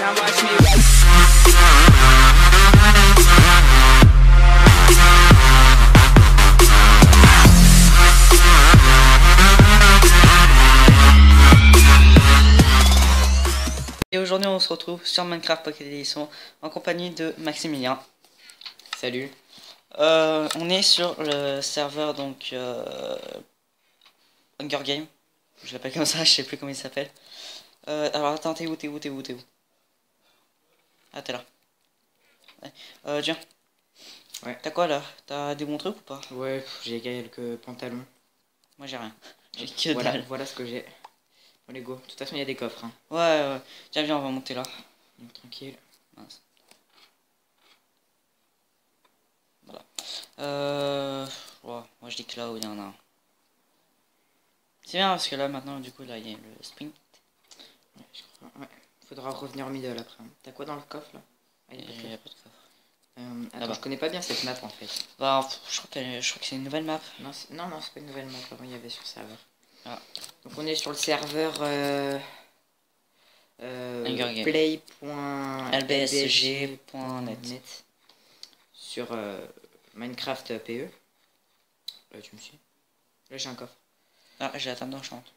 Now watch me ride. Et aujourd'hui, on se retrouve sur Minecraft Pocket Edition en compagnie de Maximilien. Salut. Euh, on est sur le serveur donc euh, Hunger Game. Je l'appelle comme ça, je sais plus comment il s'appelle. Euh, alors attends, t'es où, t'es où, t'es où, t'es où? Ah, t'es là. Ouais. Euh, tiens. Ouais. T'as quoi là? T'as des bons trucs ou pas? Ouais, j'ai quelques pantalons. Moi j'ai rien. J'ai que Voilà, dalle. voilà ce que j'ai. Allez go. De toute façon, il y a des coffres. Hein. Ouais, ouais. Tiens, viens, on va monter là. Donc, tranquille. Mince. Voilà. Euh... moi je dis que là où il y en a un. C'est bien parce que là maintenant du coup là il y a le sprint. Ouais, je crois. Ouais. Faudra revenir au middle après. T'as quoi dans le coffre là? Ah, il a a pas de coffre. Euh, attends, je connais pas bien cette map en fait. Bah je crois que je crois que c'est une nouvelle map. Non, non, non, c'est pas une nouvelle map. Avant, il y avait sur le serveur. Ah. Donc, on est sur le serveur. Euh... Euh, play.lbsg.net sur euh, Minecraft PE. Là, tu me suis. Là, j'ai un coffre. Ah j'ai la table d'enchante.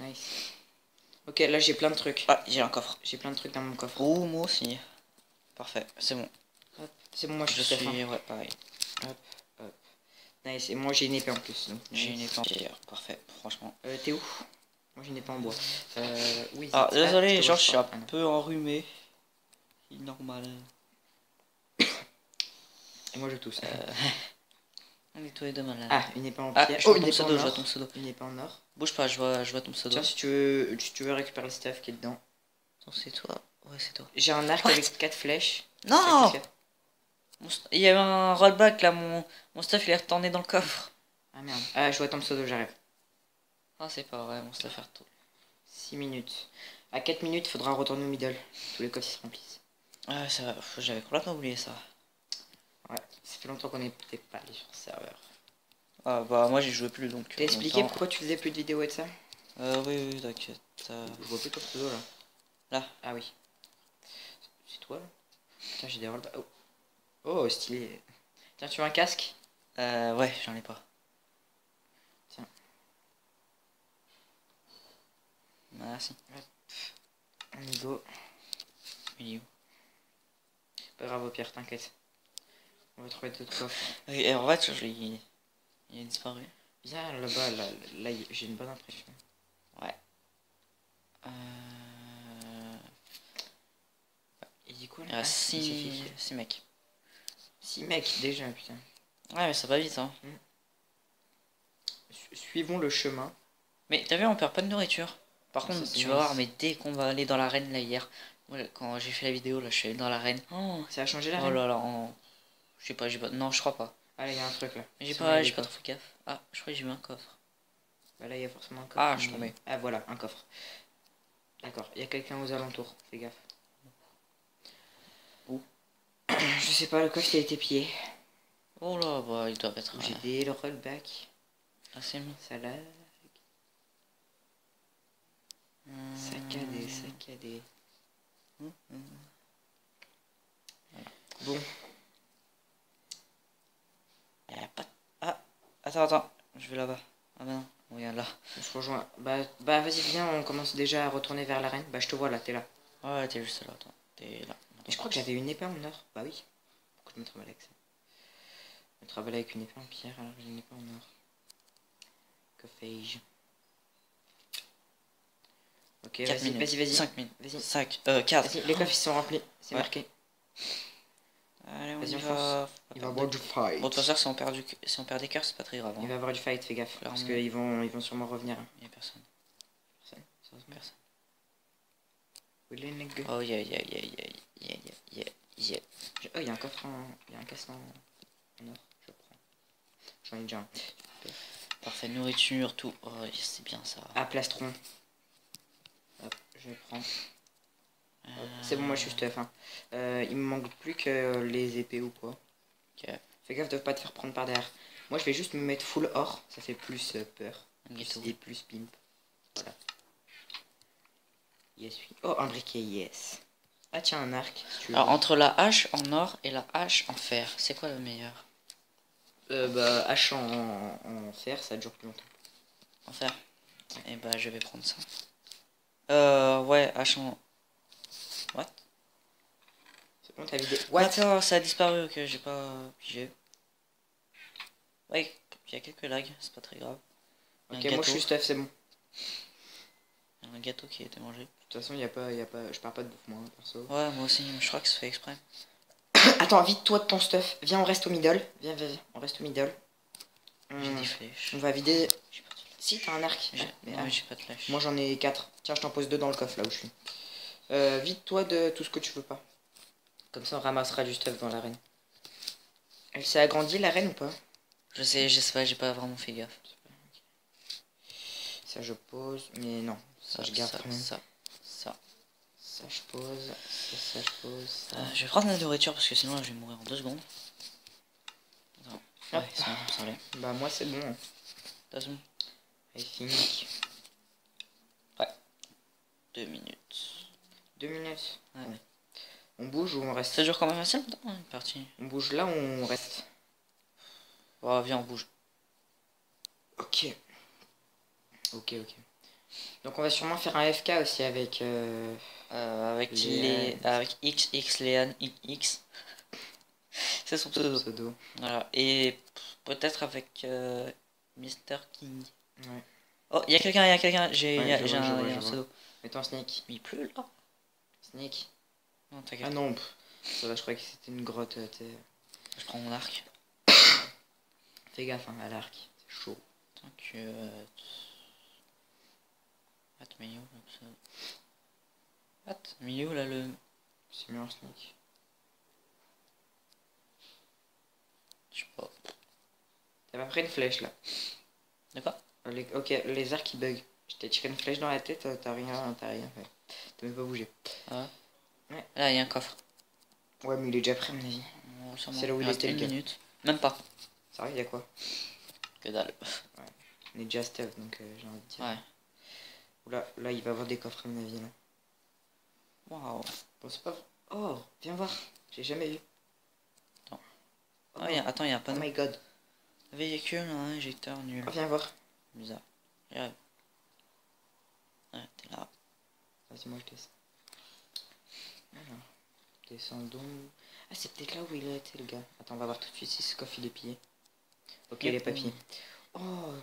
Nice. Ok, là j'ai plein de trucs. Ah j'ai un coffre. J'ai plein de trucs dans mon coffre. Oh moi aussi. Parfait, c'est bon. C'est bon, moi je Je suis hein. ouais pareil. Nice. Et moi j'ai une épée en plus. J'ai une épée en pierre, parfait, franchement. Euh, T'es où? Moi j'ai une épée en bois. Euh, oui. Ah désolé, genre je suis un Ah, peu enrhumé. C'est normal. Et moi je tousse. On est tous les deux malades. Ah, une épée en Ah, pierre. vois une épée en or. Une épée en or. Bouge pas, je vois, je vois ton pseudo. Tiens, si tu veux, si tu veux récupérer le stuff qui est dedans. Attends, c'est toi Ouais, c'est toi. J'ai un arc What? avec 4 flèches. Non Il y a eu un rollback là, mon, mon stuff il est retourné dans le coffre. Ah merde. Ah, je vois ton pseudo, j'arrive. Ah, c'est pas vrai, mon stuff est retourné. 6 minutes. À 4 minutes, faudra retourner au middle. Tous les coffres se remplissent. Ah, ça va, j'avais complètement oublié ça. Ouais, ça fait longtemps qu'on n'était pas allé sur le serveur. Ah, bah, moi j'y jouais plus donc. T'as expliqué pourquoi tu faisais plus de vidéos et de ça? Euh, oui, oui, t'inquiète. euh, Je vois plus ton pseudo là. Là. Ah oui. C'est toi là Putain, j'ai des rolls. Oh. oh, stylé. Tiens, tu veux un casque? Euh, ouais, j'en ai pas. Tiens. Merci. On y go. Il est où? Pas grave, au pire, t'inquiète. On va trouver d'autres coffres. En fait, je l'ai. Il a disparu. Viens là-bas, là, là j'ai une bonne impression. Ouais. Euh. Il dit quoi Il là? Ah, il 6 suffit. six mecs. 6 mecs déjà, putain. Ouais, mais ça va vite, hein. Su- Suivons le chemin. Mais t'as vu, on perd pas de nourriture. Par Ah, contre, tu vas voir, mais dès qu'on va aller dans l'arène là hier, quand j'ai fait la vidéo là, je suis allé dans l'arène. Oh, Ça a changé là oh là là, en- je sais pas, j'ai pas. Non, je crois pas. Ah là, il y a un truc là. J'ai pas, pas trop fait gaffe. Ah, je crois que j'ai eu un coffre. Bah là, il y a forcément un coffre. Ah, je tombais. Ah voilà, un coffre. D'accord, il y a quelqu'un aux alentours, fais gaffe. Où? Je sais pas, le coffre il a été pillé. Oh là, bah, ils doivent être. J'ai euh, des le rollback. Ça assez lag. Hmm. Saccadé, saccadé. Hum, hum. Bon, Eh, pas- Ah, attends, attends, je vais là-bas. Ah bah non, on vient là. on se rejoint. Bah, bah vas-y, viens, on commence déjà à retourner vers l'arène. Bah, je te vois là, t'es là. Ouais, t'es juste là, attends. T'es là. Mais je crois que j'avais une épée en or. Bah oui. Pourquoi je me travaille avec ça Je me travaille avec une épée en pierre alors que j'ai une épée en or. Que fais-je? Ok, 4 vas-y, vas-y, vas-y. 5 minutes. Vas-y. 5, euh, 4. Vas-y, les coffres ils sont remplis, c'est Ouais. marqué. Allez, on Vas-y, va. Il va avoir du fight. Bon, de toute façon, si on perd, du... si on perd des cœurs, c'est pas très grave. Hein. Il va avoir du fight, fais gaffe. Parce qu'ils vont... Ils vont sûrement revenir. Il y a personne. Personne. Personne. personne. Oh, yeah, yeah, yeah, yeah, yeah, yeah, yeah. Je... Oh, il y a un coffre en. Il y a un casse en, or. Je prends. J'en ai déjà un. Parfait, nourriture, tout. Oh, c'est bien ça. Ah, plastron. Hop, je prends. C'est bon, moi je suis stuff. Hein. Euh, il me manque plus que les épées ou quoi. Ok. Fais gaffe de pas te faire prendre par derrière. Moi je vais juste me mettre full or, ça fait plus euh, peur. Plus et plus pimp. Voilà. Yes, oui. Oh, un briquet, yes. Ah tiens, un arc, si tu veux. Alors, entre la hache en or et la hache en fer, c'est quoi le meilleur? Euh, bah, hache en, en fer, ça dure plus longtemps. En fer? Et bah, je vais prendre ça. Euh, ouais, hache en. What? C'est bon, t'as vidé. What? Ça a disparu, ok, j'ai pas pigé. Ouais, il y a quelques lags, c'est pas très grave. Ok, moi je suis stuff, c'est bon. Il y a un gâteau qui a été mangé. De toute façon, y a pas, y a pas, je pars pas de bouffe, moi, perso. Ouais, moi aussi, je crois que c'est fait exprès. Attends, vide-toi de ton stuff. Viens, on reste au middle. Viens, viens, viens, on reste au middle. J'ai des flèches. On va vider. Si, t'as un arc. J'ai- Mais, ah, j'ai pas de flèches. Moi j'en ai 4. Tiens, je t'en pose deux dans le coffre là où je suis. Euh, Vide-toi de tout ce que tu veux pas. Comme ça, on ramassera du stuff dans l'arène. Elle s'est agrandie l'arène ou pas? Je sais, je sais pas, j'ai pas vraiment fait gaffe. Ça, je pose. Mais non, ça, je garde ça, quand même. ça, ça. Ça, je pose. Ça, ça, je pose. Ça. Euh, je vais prendre la nourriture parce que sinon je vais mourir en deux secondes. Hop. Ouais, c'est bon, ça semblait. Bah, moi, c'est bon. Deux secondes. I think. Deux minutes. Deux minutes. Ouais. On bouge ou on reste? Ça dure quand même assez longtemps, hein, une partie. On bouge là ou on reste? Oh, viens, on bouge. Ok. Ok, ok. Donc, on va sûrement faire un FK aussi avec. euh, Euh, avec les... avec XX, Léane, XX. C'est son pseudo. pseudo. Voilà. Et peut-être avec euh, Mr. King. Ouais. Oh, il y a quelqu'un, il y a quelqu'un. J'ai Ouais, un, un pseudo. Mets-toi en sneak. Il pleut là Sneak. Non, Ah t'inquiète. non, pff, ça va, je croyais que c'était une grotte. euh, t'es- Je prends mon arc. Fais gaffe hein, à l'arc, c'est chaud. Mais où le pseudo Attends, mais où là le. C'est mieux en sneak. Je sais pas. T'as pas pris une flèche là. D'accord Les- Ok, les arcs qui bug. Je t'ai tiré une flèche dans la tête, t'as rien, t'as rien fait. T'as même pas bougé. Là, il y a un coffre. Ouais, mais il est déjà prêt à mon avis. C'est là où il était, une minute. Même pas. Ça il y a quoi? Que dalle. On est déjà stuff donc euh, j'ai envie de dire. Ouais. Oula, là il va y avoir des coffres à mon avis là. Waouh. Bon, c'est pas. Oh, viens voir. J'ai jamais vu. Attends. Oh, Ah, il y a- attends, il y a un oh panneau. my god. Véhicule, un injecteur nul. Oh, viens voir. Bizarre. Ouais, t'es là. Vas-y, moi je descends. Alors, descendons. Ah, c'est peut-être là où il a été le gars. Attends, on va voir tout de suite si ce coffre il est pillé. Ok, les papiers. Oh,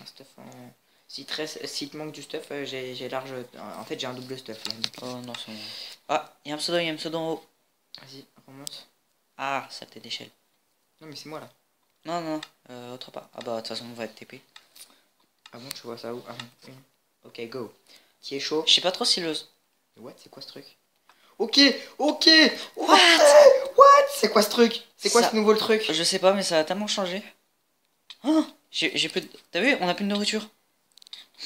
un stuff en. S'il te, reste- te manque du stuff, euh, j'ai large. En fait, j'ai un double stuff là. donc. Oh non, c'est bon. Ah, il y a un pseudo, il y a un pseudo en haut. Vas-y, remonte. Ah, saleté d'échelle. Non, mais c'est moi là. Non, non, euh, autre part. Ah bah, de toute façon, on va être TP. Ah bon, tu vois ça où? Ah, une. Ok, go. Qui est chaud Je sais pas trop si le. What C'est quoi ce truc? Ok, ok What? What? C'est quoi ce truc? C'est quoi Ça- ce nouveau le truc? Je sais pas, mais ça a tellement changé. Oh, j'ai plus de... T'as vu, on a plus de nourriture.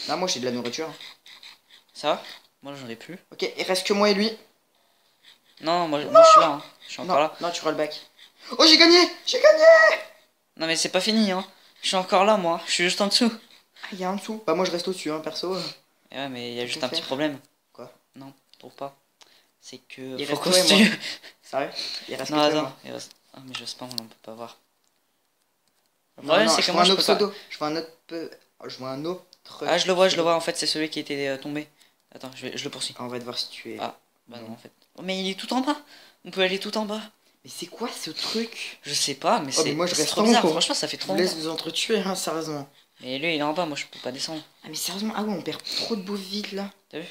Ah, moi j'ai de la nourriture. Ça va? Moi, j'en ai plus. Ok, il reste que moi et lui. Non, moi, moi je suis là. hein. Je suis encore Non, là. non, tu roll back. Oh, j'ai gagné J'ai gagné Non, mais c'est pas fini, hein. Je suis encore là, moi. Je suis juste en dessous. Ah, il y a un dessous. Bah, moi je reste au-dessus, hein, perso. Et ouais, mais il y a juste un petit problème. Quoi? Non, je trouve pas. C'est que. Il faut reste moi. tue. Sérieux? Il reste Non, que attends. moi. il reste- Ah, mais je spam, on peut pas voir. Le problème, c'est je que vois moi, un je pas. Je vois un autre. peu- Je vois un autre. Ah, je le vois, je le vois. En fait, c'est celui qui était euh, tombé. Attends, je, vais, je le poursuis. Ah, on va devoir se tuer. Ah. Bah non, en fait. Oh, mais il est tout en bas. On peut aller tout en bas. Mais c'est quoi ce truc? Je sais pas, mais Oh, c'est mais moi, je c'est reste trop bizarre. Franchement, ça fait trop On laisse longtemps. nous entretuer, hein, sérieusement. Et lui, il est en bas. Moi, je peux pas descendre. Ah, mais sérieusement, ah ouais, on perd trop de bouffe vite là. T'as vu?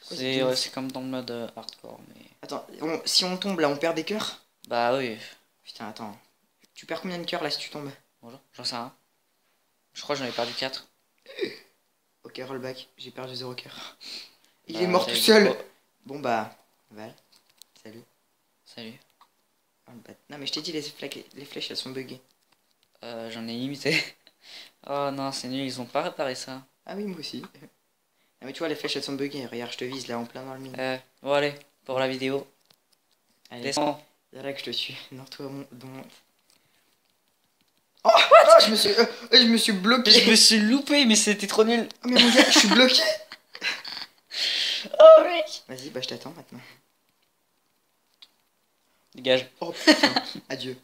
C'est ouais, comme dans le mode euh, hardcore, mais. Attends, on- si on tombe là, on perd des cœurs? Bah oui. Putain, attends. Tu perds combien de cœurs là si tu tombes? Bonjour, j'en sais rien. Je crois que j'en ai perdu 4. Ok, rollback, j'ai perdu zéro cœur. Il Bah, est mort tout eu- seul. Bon bah, Val, salut. salut. Oh, bat- Non mais je t'ai dit, les, les flèches elles sont buggées. Euh, j'en ai imité. Oh non, c'est nul, ils ont pas réparé ça. Ah oui, moi aussi. Ah mais tu vois, les flèches elles sont buggées. Regarde, je te vise là en plein dans le mine. Euh, bon allez, pour la vidéo. Allez, Descends. c'est là que je te suis. Non, toi, mon. Oh, ah, je me suis, euh, je me suis bloqué. Je me suis loupé, mais c'était trop nul. Oh mais mon gars, je suis bloqué. Oh mec Vas-y, bah je t'attends maintenant. Dégage. Oh putain, adieu.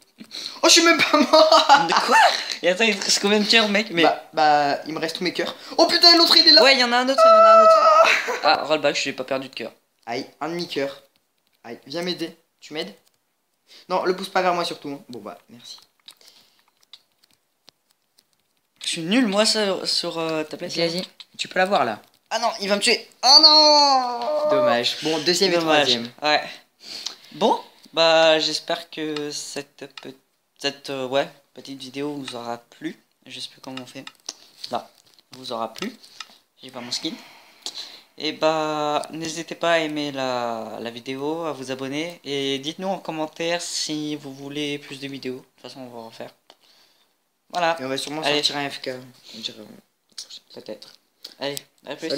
Oh, je suis même pas mort De quoi? Et attends, il te reste combien de cœurs, mec? Mais. bah, bah, il me reste tous mes cœurs. Oh putain, l'autre il est là ouais, il y en a un autre, il y en a un autre. Ah, rollback, je n'ai pas perdu de cœur. Aïe, un demi-cœur. Aïe, viens m'aider. Tu m'aides? Non, le pousse pas vers moi surtout. hein. Bon bah, merci. Je suis nul, moi, sur, sur euh, tablette. là. Vas-y, tu peux l'avoir là. Ah non, il va me tuer. Oh non Dommage. Bon, deuxième et troisième. Ouais. Bon, bah j'espère que cette, cette euh, ouais, petite vidéo vous aura plu. Je sais plus comment on fait. Là, vous aura plu. J'ai pas mon skin. Et bah n'hésitez pas à aimer la, la vidéo, à vous abonner et dites-nous en commentaire si vous voulez plus de vidéos. De toute façon, on va en refaire. Voilà, Et on va sûrement Allez. sortir un FK. on dirait. Peut-être. allez, à plus. Salut.